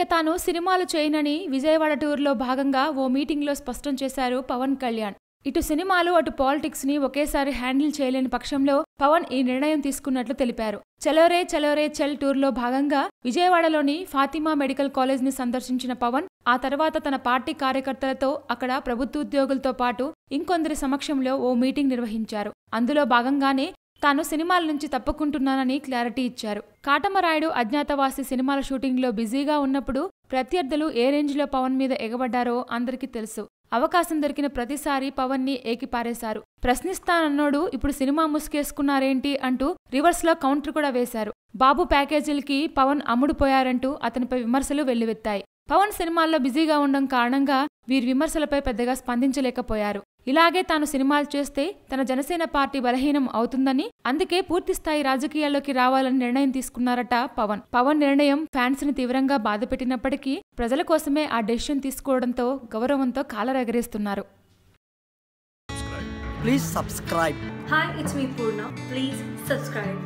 ఇక తాను సినిమాలు చేయనని విజయవాడ టూర్లో భాగంగా ఓ మీటింగ్లో స్పష్టం చేశారు పవన్ కళ్యాణ్. ఇటు సినిమాలు అటు పాలిటిక్స్ని ఒకేసారి హ్యాండిల్ చేయలేని పక్షంలో పవన్ ఈ నిర్ణయం తీసుకున్నట్లు తెలిపారు. చలోరే చలోరే చెల్ టూర్లో భాగంగా విజయవాడలోని ఫాతిమా మెడికల్ కాలేజ్ని సందర్శించిన పవన్ ఆ తర్వాత తన పార్టీ కార్యకర్తలతో అక్కడ ప్రభుత్వ ఉద్యోగులతో పాటు ఇంకొందరి సమక్షంలో ఓ మీటింగ్ నిర్వహించారు. అందులో భాగంగానే తాను సినిమాల నుంచి తప్పుకుంటున్నానని క్లారిటీ ఇచ్చారు. కాటమరాయుడు అజ్ఞాతవాసి సినిమాల షూటింగ్లో బిజీగా ఉన్నప్పుడు ప్రత్యర్థులు ఏ రేంజ్లో పవన్ మీద ఎగబడ్డారో అందరికీ తెలుసు. అవకాశం దొరికిన ప్రతిసారి పవన్ని ఏకిపారేశారు. ప్రశ్నిస్తానన్నోడు ఇప్పుడు సినిమా ముసుగేసుకున్నారేంటి అంటూ రివర్స్లో కౌంటర్ కూడా వేశారు. బాబు ప్యాకేజీలకి పవన్ అమ్ముడుపోయారంటూ అతనిపై విమర్శలు వెల్లువెత్తాయి. పవన్ సినిమాల్లో బిజీగా ఉండడం కారణంగా వీరి విమర్శలపై పెద్దగా స్పందించలేకపోయారు. ఇలాగే తాను సినిమాలు చేస్తే తన జనసేన పార్టీ బలహీనం అవుతుందని అందుకే పూర్తిస్థాయి రాజకీయాల్లోకి రావాలని నిర్ణయం తీసుకున్నారట పవన్ పవన్ నిర్ణయం ఫ్యాన్స్ని తీవ్రంగా బాధపెట్టినప్పటికీ ప్రజల కోసమే ఆ డెసిషన్ తీసుకోవడంతో గౌరవంతో కాలరెగరేస్తున్నారు Please subscribe. Hi, it's me Purna. Please subscribe.